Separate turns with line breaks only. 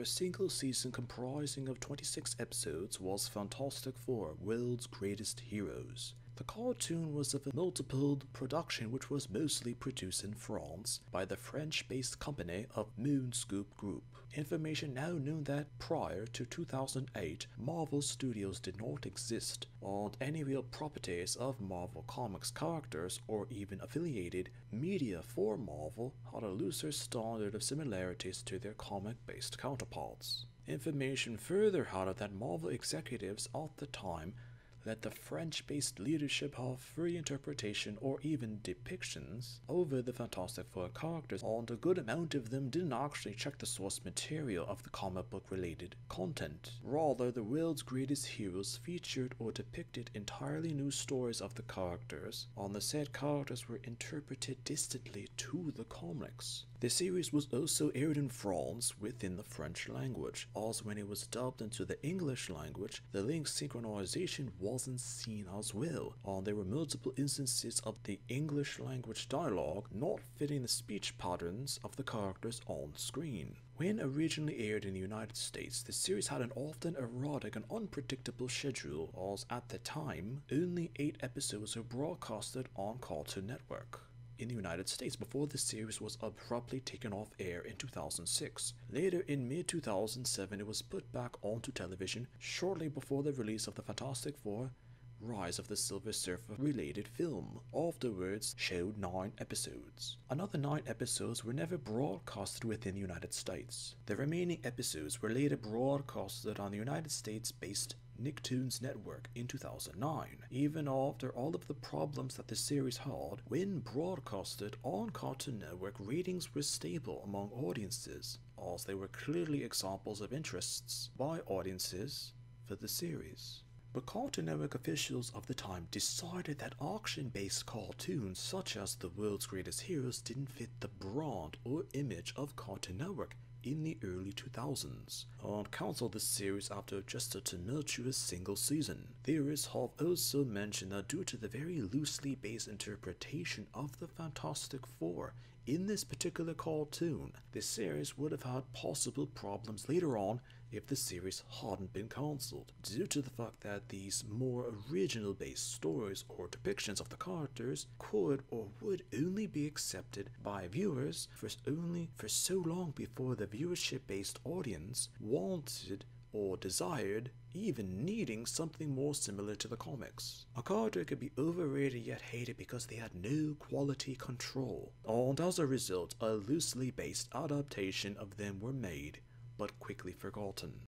a single season comprising of 26 episodes was Fantastic Four World's Greatest Heroes. The cartoon was of a multiple production which was mostly produced in France by the French-based company of Moonscoop Group. Information now known that prior to 2008, Marvel Studios did not exist, and any real properties of Marvel Comics characters or even affiliated media for Marvel had a looser standard of similarities to their comic-based counterparts. Information further had that Marvel executives at the time let the French-based leadership have free interpretation or even depictions over the Fantastic Four characters, and a good amount of them didn't actually check the source material of the comic book related content. Rather, the world's greatest heroes featured or depicted entirely new stories of the characters, and the said characters were interpreted distantly to the comics. The series was also aired in France within the French language, as when it was dubbed into the English language, the link synchronization wasn't seen as well, and there were multiple instances of the English language dialogue not fitting the speech patterns of the characters on screen. When originally aired in the United States, the series had an often erratic and unpredictable schedule, as at the time, only 8 episodes were broadcasted on Cartoon Network in the United States before the series was abruptly taken off air in 2006. Later in mid 2007 it was put back onto television shortly before the release of the Fantastic Four Rise of the Silver Surfer related film. Afterwards showed 9 episodes. Another 9 episodes were never broadcasted within the United States. The remaining episodes were later broadcasted on the United States based Nicktoons Network in 2009. Even after all of the problems that the series had, when broadcasted on Cartoon Network, ratings were stable among audiences, as they were clearly examples of interests by audiences for the series. But Cartoon Network officials of the time decided that action-based cartoons such as The World's Greatest Heroes didn't fit the brand or image of Cartoon Network in the early 2000s, and um, cancelled the series after just a tumultuous single season. Theorists have also mentioned that due to the very loosely based interpretation of the Fantastic Four in this particular cartoon, the series would have had possible problems later on if the series hadn't been cancelled, due to the fact that these more original based stories or depictions of the characters could or would only be accepted by viewers for only for so long before the viewership based audience wanted or desired, even needing something more similar to the comics. A character could be overrated yet hated because they had no quality control, and as a result, a loosely based adaptation of them were made, but quickly forgotten.